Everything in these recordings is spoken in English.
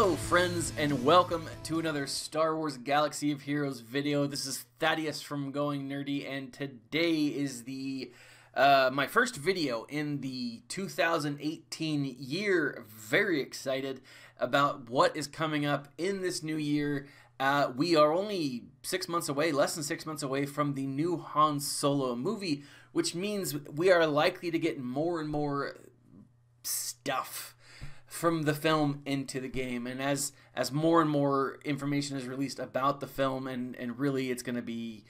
Hello, friends, and welcome to another Star Wars Galaxy of Heroes video. This is Thaddeus from Going Nerdy, and today is the uh, my first video in the 2018 year. Very excited about what is coming up in this new year. Uh, we are only six months away, less than six months away from the new Han Solo movie, which means we are likely to get more and more stuff from the film into the game. And as as more and more information is released about the film and and really it's going to be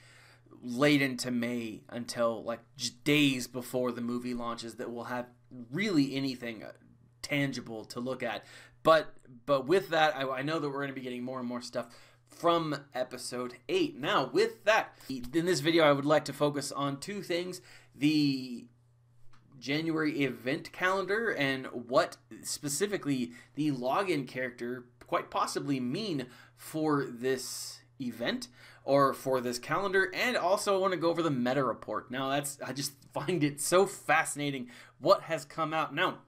late into May until like days before the movie launches that we'll have really anything uh, tangible to look at. But but with that I, I know that we're going to be getting more and more stuff from episode 8 now with that in this video I would like to focus on two things. The January event calendar and what specifically the login character quite possibly mean for this event or for this calendar and also I want to go over the meta report. Now that's I just find it so fascinating what has come out. Now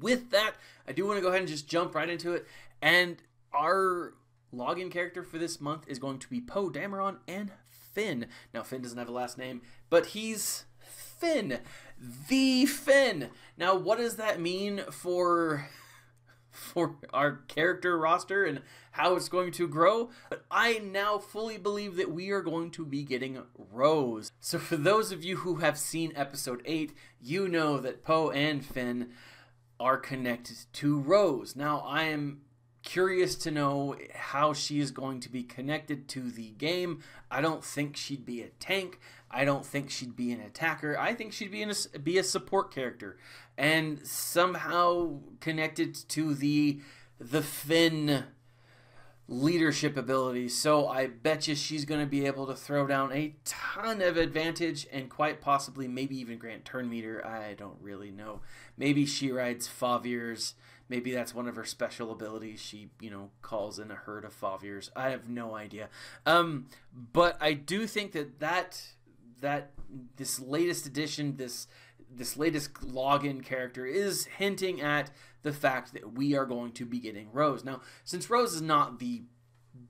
with that, I do want to go ahead and just jump right into it and our login character for this month is going to be Poe Dameron and Finn. Now Finn doesn't have a last name, but he's Finn the Finn. Now, what does that mean for for our character roster and how it's going to grow? But I now fully believe that we are going to be getting Rose. So for those of you who have seen episode 8, you know that Poe and Finn are connected to Rose. Now, I am curious to know how she is going to be connected to the game. I don't think she'd be a tank. I don't think she'd be an attacker. I think she'd be a, be a support character and somehow connected to the the Finn leadership ability. So I bet you she's going to be able to throw down a ton of advantage and quite possibly maybe even grant turn meter. I don't really know. Maybe she rides fathiers. Maybe that's one of her special abilities. She, you know, calls in a herd of fathiers. I have no idea. Um, but I do think that that that this latest edition, this this latest login character is hinting at the fact that we are going to be getting Rose. Now, since Rose is not the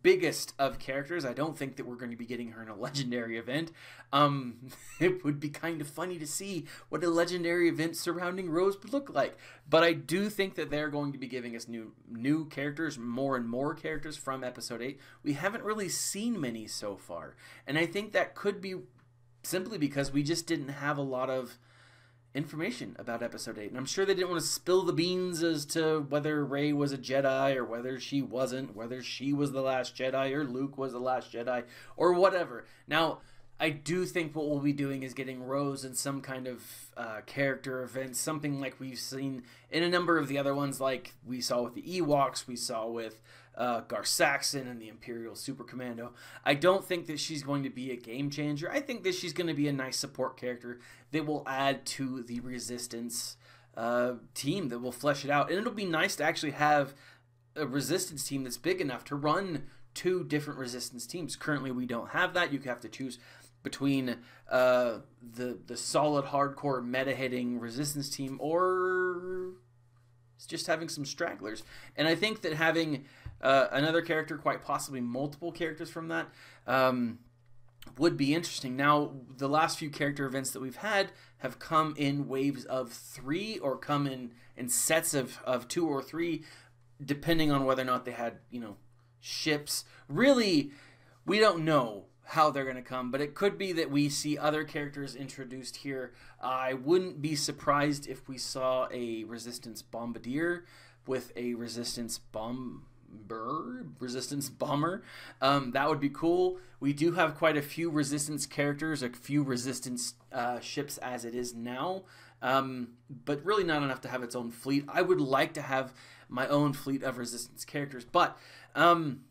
biggest of characters, I don't think that we're going to be getting her in a legendary event. Um, it would be kind of funny to see what a legendary event surrounding Rose would look like. But I do think that they're going to be giving us new new characters, more and more characters from episode 8. We haven't really seen many so far. And I think that could be simply because we just didn't have a lot of information about episode 8 and i'm sure they didn't want to spill the beans as to whether rey was a jedi or whether she wasn't whether she was the last jedi or luke was the last jedi or whatever. Now I do think what we'll be doing is getting Rose in some kind of uh, character event, something like we've seen in a number of the other ones, like we saw with the Ewoks, we saw with uh, Gar Saxon and the Imperial Super Commando. I don't think that she's going to be a game changer. I think that she's going to be a nice support character that will add to the Resistance uh, team, that will flesh it out. And it'll be nice to actually have a Resistance team that's big enough to run two different Resistance teams. Currently, we don't have that. You have to choose between uh, the the solid hardcore meta hitting resistance team or just having some stragglers. And I think that having uh, another character, quite possibly multiple characters from that, um, would be interesting. Now, the last few character events that we've had have come in waves of three or come in, in sets of, of two or three, depending on whether or not they had, you know, ships. Really, we don't know how they're going to come, but it could be that we see other characters introduced here. I wouldn't be surprised if we saw a Resistance Bombardier with a Resistance Bomber, Resistance Bomber. Um, that would be cool. We do have quite a few Resistance characters, a few Resistance uh, ships as it is now, um, but really not enough to have its own fleet. I would like to have my own fleet of Resistance characters, but. Um,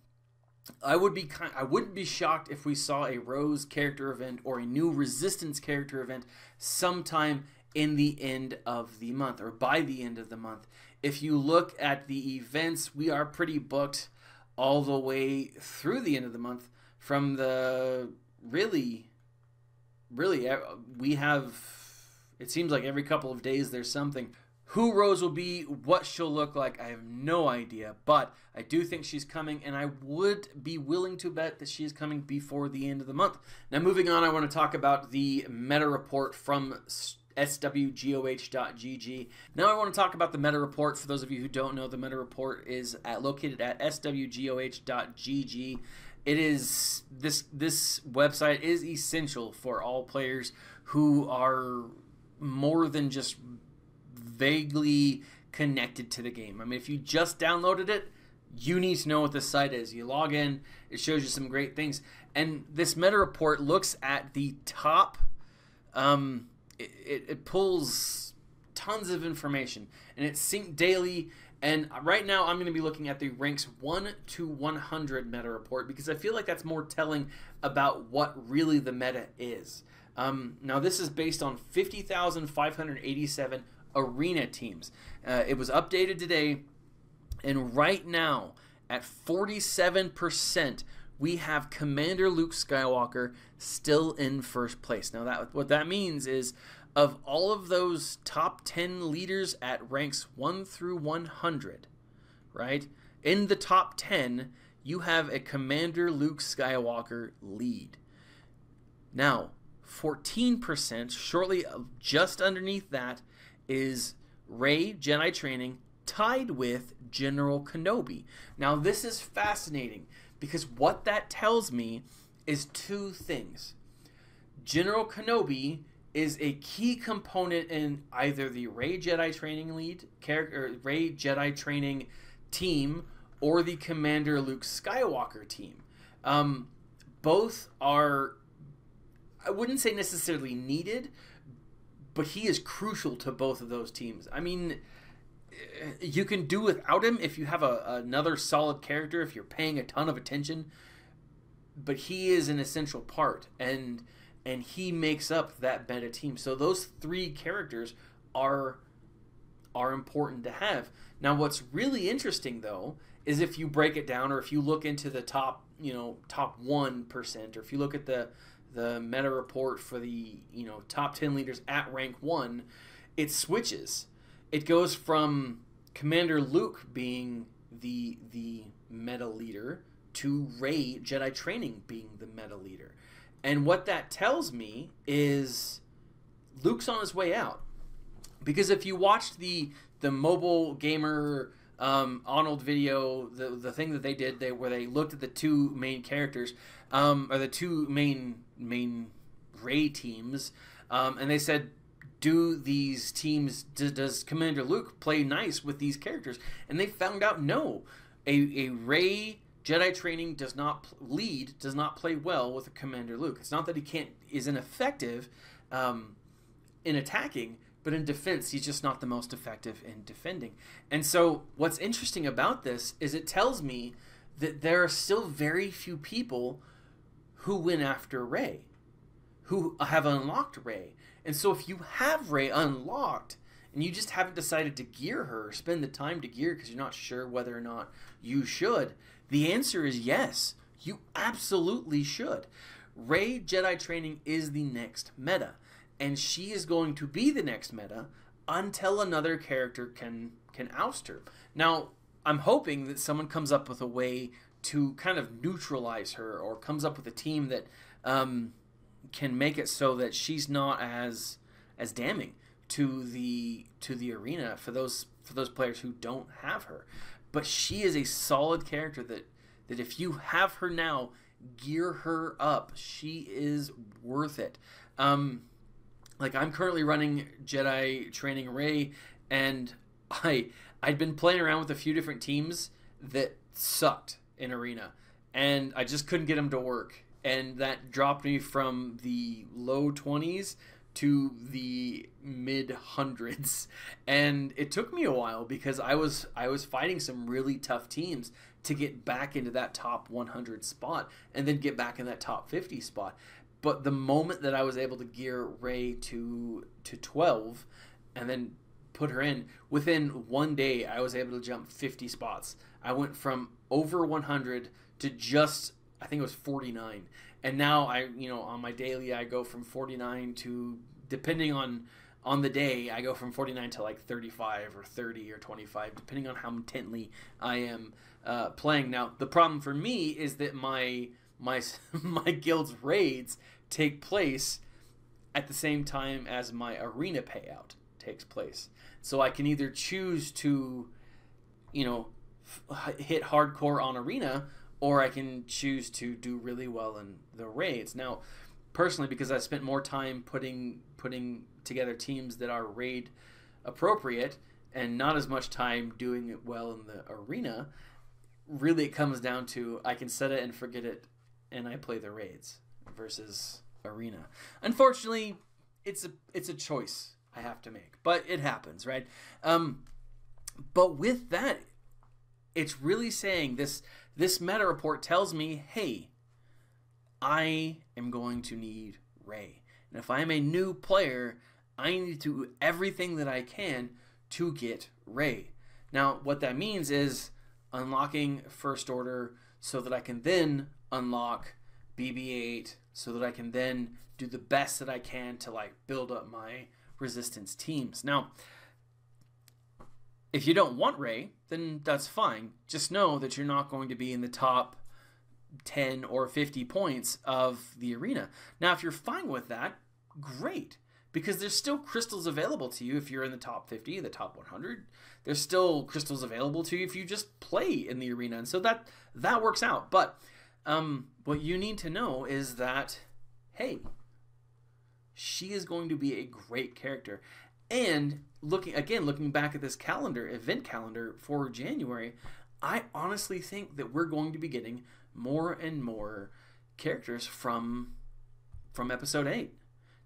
I would be kind, I wouldn't be shocked if we saw a Rose character event or a new Resistance character event sometime in the end of the month or by the end of the month. If you look at the events, we are pretty booked all the way through the end of the month from the really really we have it seems like every couple of days there's something Who Rose will be, what she'll look like, I have no idea. But I do think she's coming, and I would be willing to bet that she is coming before the end of the month. Now, moving on, I want to talk about the meta report from swgoh.gg. Now I want to talk about the meta report. For those of you who don't know, the meta report is at, located at swgoh.gg. It is this this website is essential for all players who are more than just vaguely connected to the game. I mean, if you just downloaded it, you need to know what this site is. You log in, it shows you some great things. And this meta report looks at the top, um, it, it, it pulls tons of information and it's synced daily. And right now, I'm going to be looking at the ranks 1 to 100 meta report because I feel like that's more telling about what really the meta is. Um, now, this is based on 50,587 arena teams. Uh, it was updated today, and right now, at 47%, we have Commander Luke Skywalker still in first place. Now, that what that means is of all of those top 10 leaders at ranks 1 through 100, right? In the top 10, you have a Commander Luke Skywalker lead. Now, 14%, shortly just underneath that, is Rey Jedi Training tied with General Kenobi. Now, this is fascinating because what that tells me is two things. General Kenobi is a key component in either the Rey Jedi Training lead character, Rey Jedi Training team, or the Commander Luke Skywalker team. Um, both are, I wouldn't say necessarily needed, but he is crucial to both of those teams. I mean, eh, you can do without him if you have a, another solid character, if you're paying a ton of attention, but he is an essential part, and and he makes up that meta team. So those three characters are are important to have. Now, what's really interesting though is if you break it down, or if you look into the top, you know, top one percent, or if you look at the the meta report for the you know top 10 leaders at rank 1 it switches. It goes from commander luke being the the meta leader to rey jedi training being the meta leader. And what that tells me is luke's on his way out. Because if you watched the the mobile gamer um, Arnold video, the the thing that they did, they where they looked at the two main characters, um, or the two main main Rey teams, um, and they said, "Do these teams does, Commander Luke play nice with these characters?" And they found out no, a a Rey Jedi training does not lead does not play well with a Commander Luke. It's not that he can't is ineffective um, in attacking, but in defense he's just not the most effective in defending. And so what's interesting about this is it tells me that there are still very few people who went after Rey, who have unlocked Rey. And so if you have Rey unlocked and you just haven't decided to gear her or spend the time to gear because you're not sure whether or not you should, the answer is yes. You absolutely should. Rey Jedi training is the next meta, and she is going to be the next meta until another character can can oust her. Now, I'm hoping that someone comes up with a way to kind of neutralize her or comes up with a team that um, can make it so that she's not as as damning to the to the arena for those for those players who don't have her. But she is a solid character that that if you have her now, gear her up. She is worth it. Um, like I'm currently running Jedi Training Rey, and I I'd been playing around with a few different teams that sucked in arena, and I just couldn't get them to work, and that dropped me from the low twenties to the mid hundreds, and it took me a while because I was I was fighting some really tough teams to get back into that top 100 spot and then get back in that top 50 spot. But the moment that I was able to gear Rey to to 12 and then put her in within one day I was able to jump 50 spots. I went from over 100 to just I think it was 49. And now I, you know, on my daily I go from 49 to depending on on the day I go from 49 to like 35 or 30 or 25 depending on how intently I am uh, playing. Now the problem for me is that my my my guild's raids take place at the same time as my arena payout takes place. So I can either choose to, you know, hit hardcore on arena, or I can choose to do really well in the raids. Now, personally, because I spent more time putting putting together teams that are raid appropriate, and not as much time doing it well in the arena, really it comes down to I can set it and forget it, and I play the raids versus arena. Unfortunately, it's a it's a choice I have to make, but it happens, right? Um, but with that, it's really saying this this meta report tells me, hey, I am going to need Rey, and if I am a new player, I need to do everything that I can to get Rey. Now, what that means is unlocking First Order so that I can then unlock BB-8 so that I can then do the best that I can to like build up my resistance teams. Now, if you don't want Rey, then that's fine. Just know that you're not going to be in the top 10 or 50 points of the arena. Now, if you're fine with that, great. Because there's still crystals available to you if you're in the top 50, the top 100. There's still crystals available to you if you just play in the arena. And so that that works out. But um, what you need to know is that, hey, she is going to be a great character. And looking again, looking back at this calendar, event calendar for January, I honestly think that we're going to be getting more and more characters from from episode 8.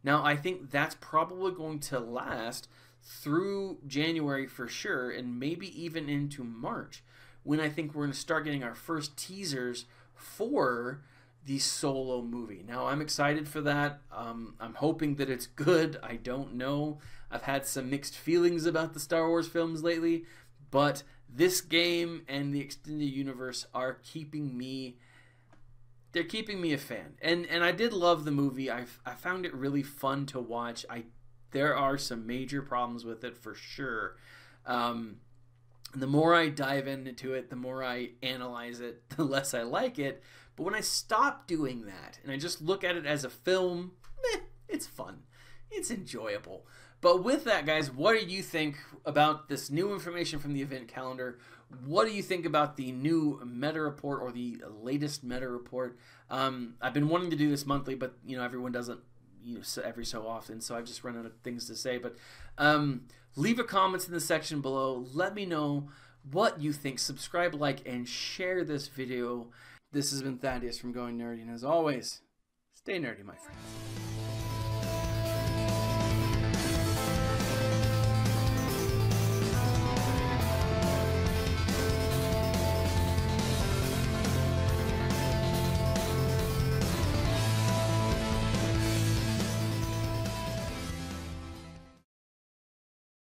Now, I think that's probably going to last through January for sure and maybe even into March when I think we're going to start getting our first teasers for the solo movie. Now, I'm excited for that. Um, I'm hoping that it's good. I don't know. I've had some mixed feelings about the Star Wars films lately, but this game and the extended universe are keeping me they're keeping me a fan. And and I did love the movie. I I found it really fun to watch. I there are some major problems with it for sure. Um, the more I dive into it, the more I analyze it, the less I like it. But when I stop doing that and I just look at it as a film, meh, it's fun. It's enjoyable. But with that, guys, what do you think about this new information from the event calendar? What do you think about the new meta report or the latest meta report? Um, I've been wanting to do this monthly, but you know everyone doesn't you know every so often, so I've just run out of things to say. But um, leave a comment in the section below. Let me know what you think. Subscribe, like, and share this video. This has been Thaddeus from Going Nerdy, and as always, stay nerdy, my friends.